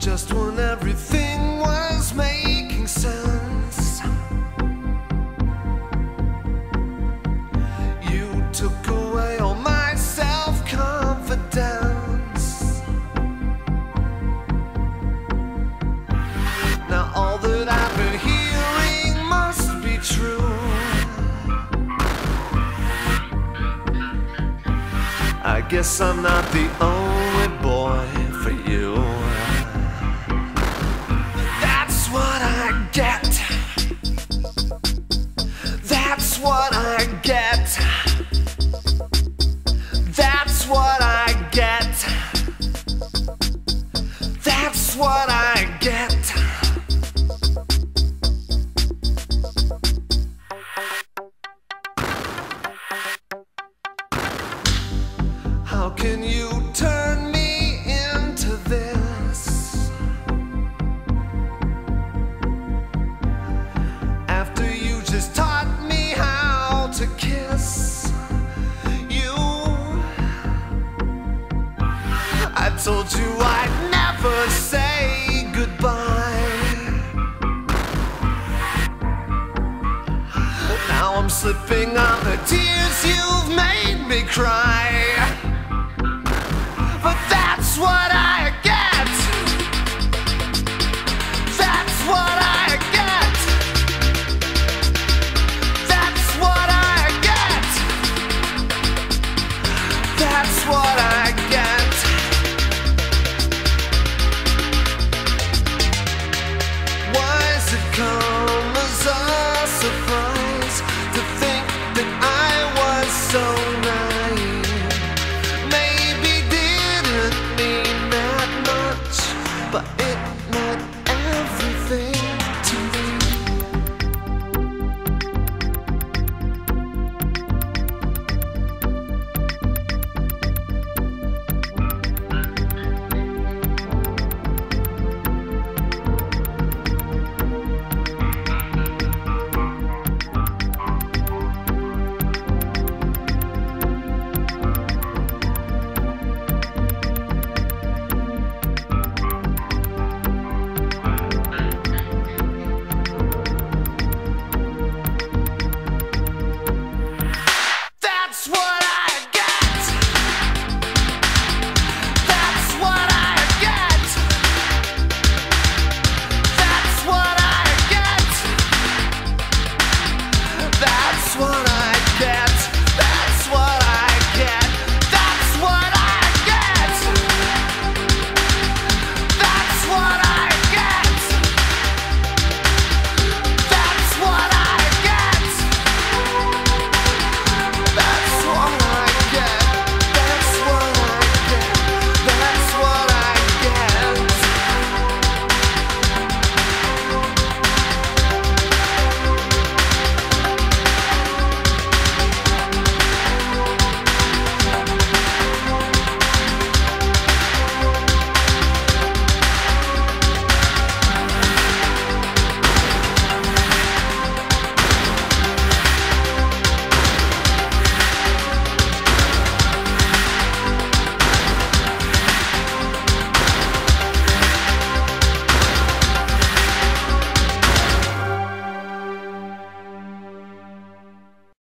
just when everything was making sense. You took away all my self confidence. Now, all that I've been hearing must be true. I guess I'm not the only boy for you. What I get. That's what I get. That's what I get. How can you told you I'd never say goodbye. Now I'm slipping on the tears you've made me cry.